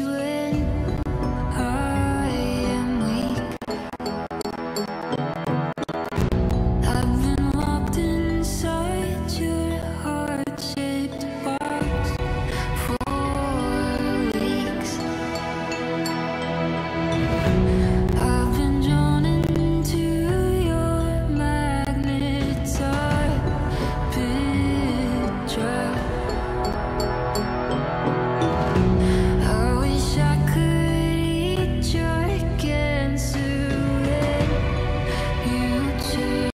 wish